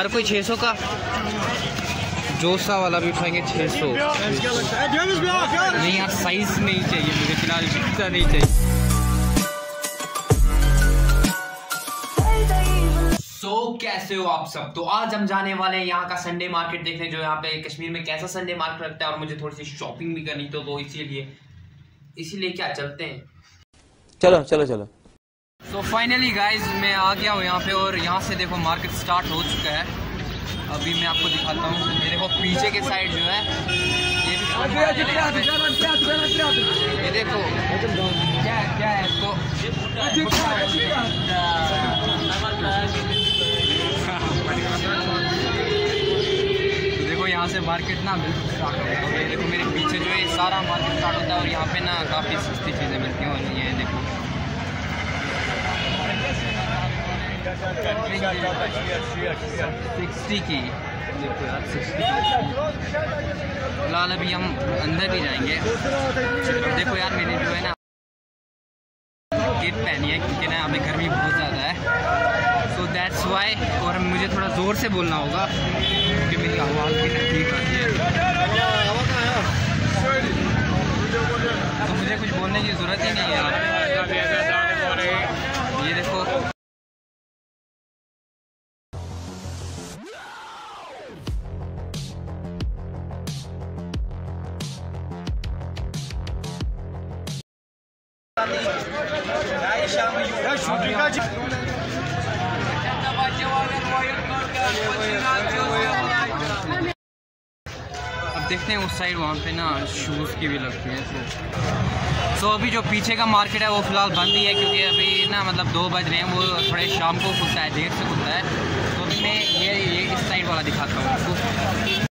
हर कोई 600 का? जोसा वाला भी उठाएँगे 600 नहीं यार साइज़ नहीं चाहिए मुझे फ़िलहाल पिज़्ज़ा नहीं चाहिए। सो so, कैसे हो आप सब? तो आज हम जाने वाले हैं यहाँ का संडे मार्केट देखने जो यहाँ पे कश्मीर में कैसा संडे मार्केट लगता है और मुझे थोड़ी सी शॉपिंग भी करनी तो, तो इसीलिए इसीलिए क्या चलते हैं। चलो चलो चलो। सो फाइनली गाइज़ मैं आ गया हूँ यहाँ पे और यहाँ से देखो मार्केट स्टार्ट हो चुका है। अभी मैं आपको दिखाता हूँ। ये देखो पीछे के साइड जो है ये भी ये देखो क्या क्या है इसको? तो देखो यहाँ से मार्केट ना बिल्कुल स्टार्ट हो गया। ये देखो मेरे पीछे जो है सारा मार्केट स्टार्ट होता है और यहाँ पे ना काफ़ी सस्ती चीज़ें मिलती हैं और ये देखो। सिक्सटी की। फ़िलहाल अभी हम अंदर भी जाएँगे। देखो यार, मैंने जो है ना किट पहनी है, क्योंकि ना हमें गर्मी बहुत ज़्यादा है। सो दैट्स वाई और मुझे थोड़ा ज़ोर से बोलना होगा क्योंकि मेरी आवाज़ भी ना ठीक आती है। तो मुझे कुछ बोलने की ज़रूरत ही नहीं है ये देखो अब देखते हैं उस साइड वहाँ पे ना शूज़ की भी लगती है तो। सो अभी जो पीछे का मार्केट है, वो फ़िलहाल बंद ही है, क्योंकि अभी ना मतलब दो बज रहे हैं, वो थोड़े शाम को खुलता है, देर से खुलता है। तो अभी मैं ये ये इस साइड वाला दिखाता हूँ आपको।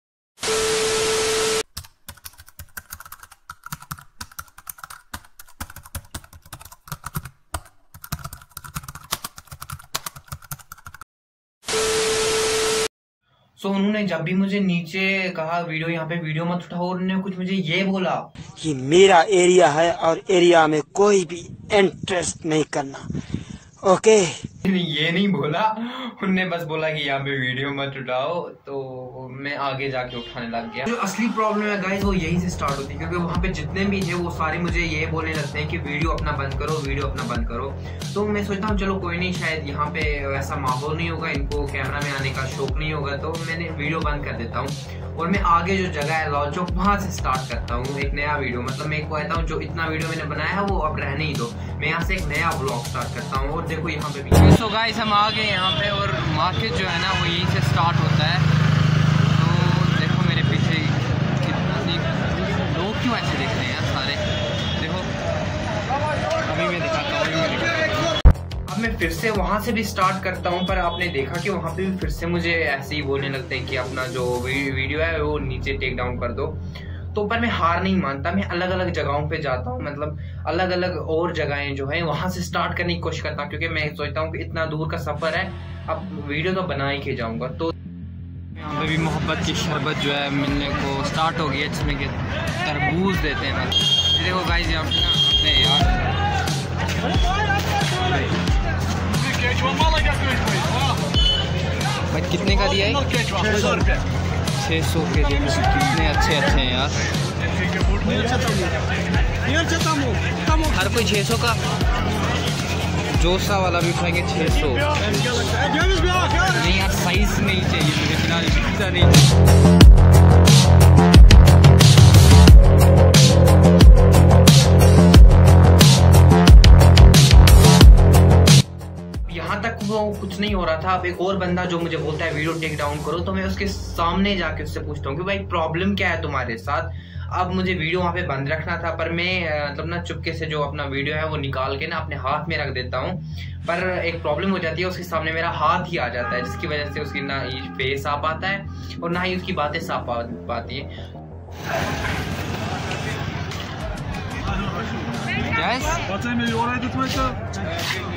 सो उन्होंने जब भी मुझे नीचे कहा, वीडियो यहाँ पे, वीडियो मत उठाओ उन्होंने कुछ मुझे ये बोला कि मेरा एरिया है और एरिया में कोई भी इंटरेस्ट नहीं करना। ओके ये नहीं बोला। उनने बस बोला कि यहाँ पे वीडियो मत उठाओ। तो मैं आगे जाके उठाने लग गया। जो असली प्रॉब्लम है गाइस वो यही से स्टार्ट होती है। क्योंकि वहाँ पे जितने भी थे, वो सारे मुझे ये बोलने लगते हैं कि वीडियो अपना बंद करो वीडियो अपना बंद करो। तो मैं सोचता हूँ, चलो कोई नहीं, शायद यहाँ पे वैसा माहौल नहीं होगा। इनको कैमरा में आने का शौक नहीं होगा। तो मैंने वीडियो बंद कर देता हूँ। और मैं आगे जो जगह है लाल चौक वहाँ से स्टार्ट करता हूँ एक नया वीडियो मतलब मैं कहता हूँ, जो इतना वीडियो मैंने बनाया है, वो अब रहने ही दो। मैं यहाँ से एक नया ब्लॉग स्टार्ट करता हूँ। और देखो यहाँ पे भी सो गाइस हम आ गए यहाँ पे और मार्केट जो है ना, वो यहीं से स्टार्ट होता है। तो देखो मेरे पीछे कितना लोग क्यों ऐसे देख रहे हैं सारे? देखो, अभी मैं दिखाता हूँ अब मैं फिर से वहाँ से भी स्टार्ट करता हूँ, पर आपने देखा कि वहाँ पे भी फिर से मुझे ऐसे ही बोलने लगते हैं कि अपना जो वीडियो है, वो नीचे टेक डाउन कर दो। तो पर मैं हार नहीं मानता मैं अलग अलग जगहों पे जाता हूँ मतलब अलग अलग और जगहें जो है वहाँ से स्टार्ट करने की कोशिश करता हूँ क्योंकि मैं सोचता हूँ कि इतना दूर का सफ़र है अब वीडियो तो बना ही के जाऊँगा तो यहाँ पे भी मोहब्बत की शरबत जो है मिलने को स्टार्ट हो गई है जिसमें कि तरबूज देते हैं ना देखो गाइस यहाँ पे ना अपने यार भाई कितने का दिया है? छः सौ के देखो कितने अच्छे अच्छे हैं यार। हर कोई छः सौ का? जोसा वाला भी उठाएँगे छः सौ। नहीं यार साइज़ नहीं चाहिए मुझे फ़िलहाल नहीं चाहिए। कुछ नहीं हो रहा था। अब एक और बंदा जो मुझे बोलता है वीडियो टेक डाउन करो तो मैं उसके सामने जाके उससे पूछता हूँ कि भाई प्रॉब्लम क्या है तुम्हारे साथ? अब मुझे वीडियो वहाँ पे बंद रखना था पर मैं मतलब ना चुपके से जो अपना वीडियो है वो निकाल के ना अपने हाथ में रख देता हूँ। पर एक प्रॉब्लम हो जाती है उसके सामने मेरा हाथ ही आ जाता है जिसकी वजह से उसकी ना ही फेस आ पाता है और ना ही उसकी बातें साफ़ पाती है। Yes? Wat zijn jullie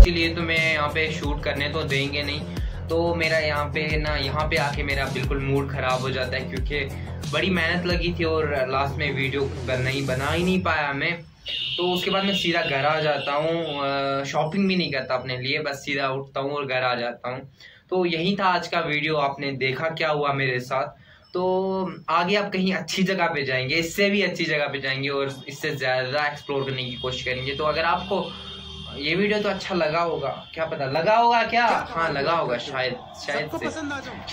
इसीलिए तो मैं यहाँ पे शूट करने तो देंगे नहीं। तो मेरा यहाँ पे ना, यहाँ पे आके मेरा बिल्कुल मूड ख़राब हो जाता है क्योंकि बड़ी मेहनत लगी थी और लास्ट में वीडियो नहीं, बना ही नहीं पाया मैं। तो उसके बाद मैं सीधा घर आ जाता हूँ। शॉपिंग भी नहीं करता अपने लिए, बस सीधा उठता हूँ और घर आ जाता हूँ। तो यही था आज का वीडियो आपने देखा क्या हुआ मेरे साथ। तो आगे आप कहीं अच्छी जगह पे जाएँगे, इससे भी अच्छी जगह पे जाएँगे और इससे ज़्यादा एक्सप्लोर करने की कोशिश करेंगे। तो अगर आपको ये वीडियो तो अच्छा लगा होगा। क्या पता लगा होगा क्या? हाँ लगा होगा शायद शायद से।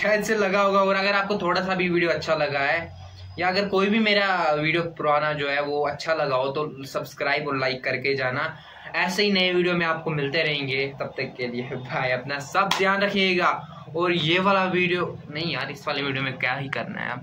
शायद से लगा होगा और अगर आपको थोड़ा सा भी वीडियो अच्छा लगा है या अगर कोई भी मेरा वीडियो पुराना जो है वो अच्छा लगा हो तो सब्सक्राइब और लाइक करके जाना। ऐसे ही नए वीडियो में आपको मिलते रहेंगे। तब तक के लिए भाई अपना सब ध्यान रखिएगा। और ये वाला वीडियो नहीं यार इस वाले वीडियो में क्या ही करना है आप